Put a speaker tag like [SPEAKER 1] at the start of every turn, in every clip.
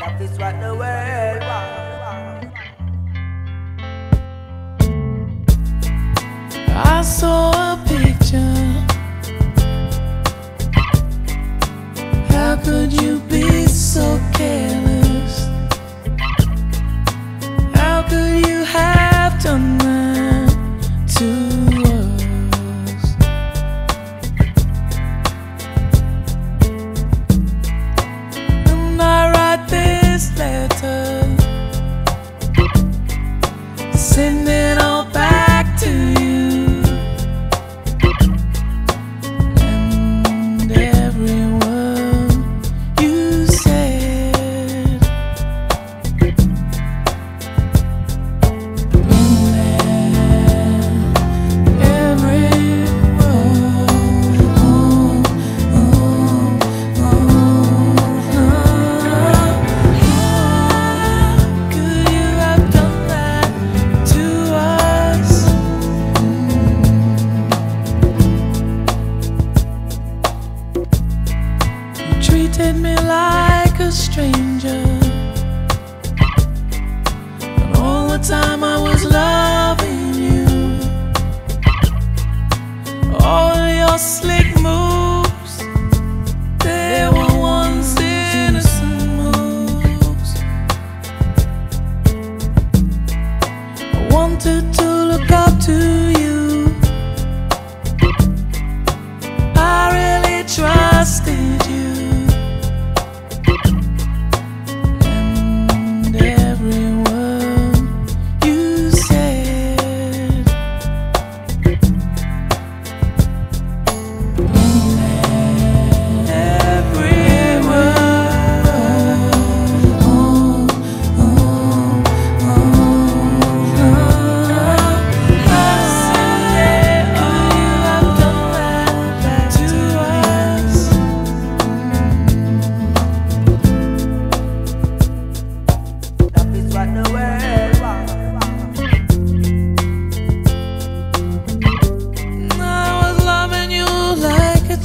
[SPEAKER 1] That is what the world wants.
[SPEAKER 2] slick move.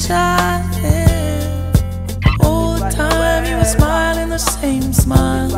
[SPEAKER 2] child. All the time you were smiling the same smile.